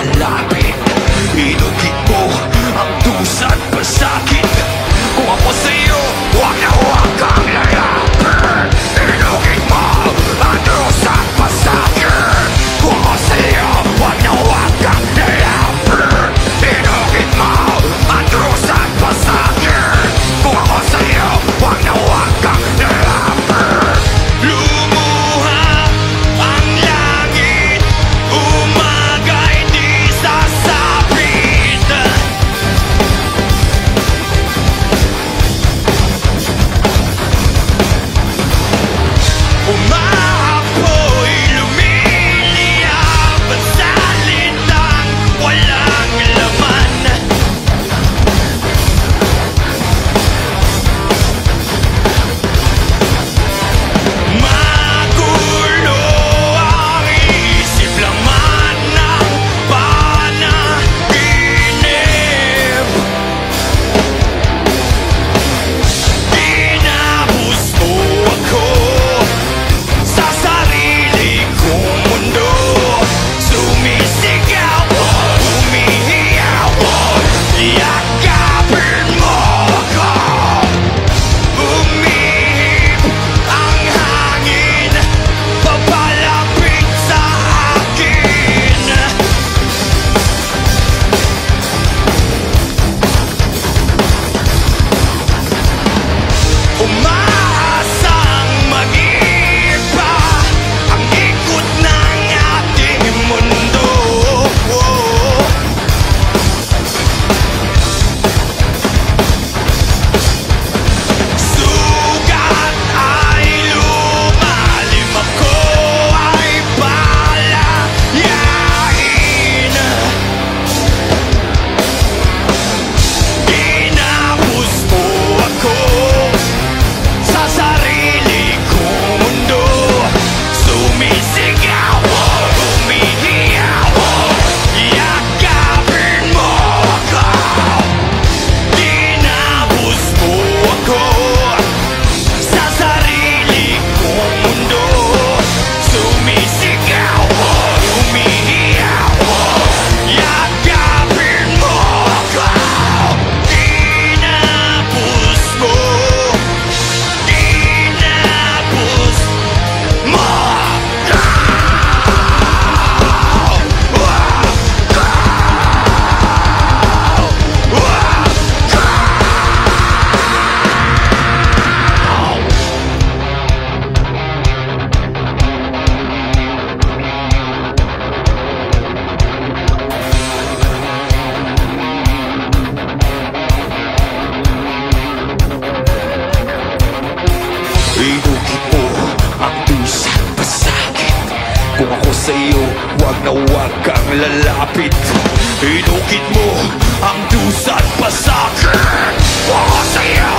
alive Kung ako sa'yo, wag na wag kang lalapit. Inukit mo ang dusan pa sa'kin Kung ako sa'yo,